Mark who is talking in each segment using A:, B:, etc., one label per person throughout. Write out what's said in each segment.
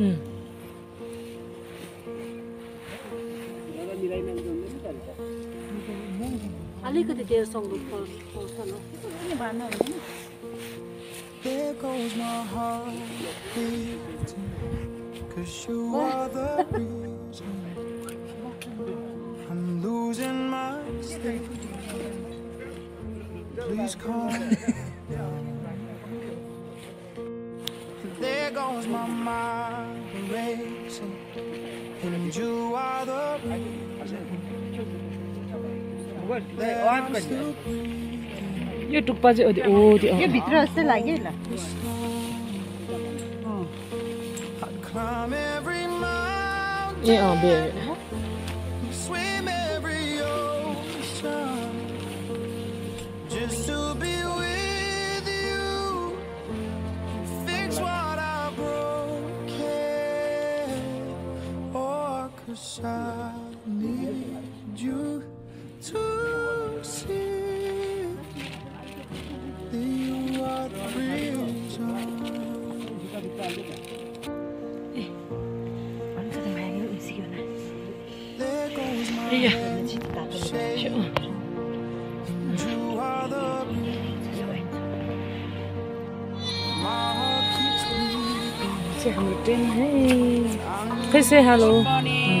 A: 응.
B: अलिकति त्यो सङ्गीत पाउँछ न
C: There goes my heart beating Cause you are the reason I'm losing my sleep Please calm down Goes my mind racing And you are the reason that I'm still
A: यो टुप्पा चाहिँ ओ त्यो
B: यो भित्र जस्तै लाग्यो ल
A: ए अँ बे
C: Cause I need you to see that you are the reason. There goes my head you are the reason. My heart keeps. Say hello. Say hello.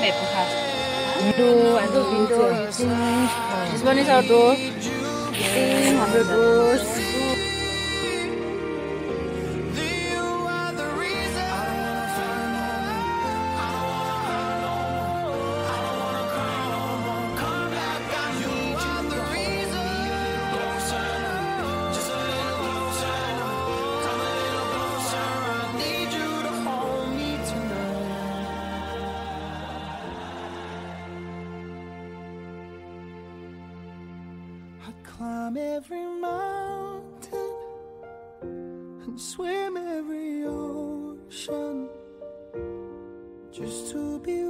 C: map. Door and
A: window.
B: This one is our door. 100 doors.
C: I'd climb every mountain and swim every ocean just to be